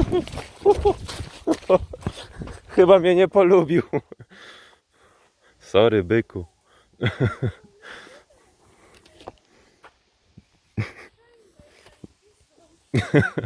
Chyba mnie nie polubił. Sorry, byku.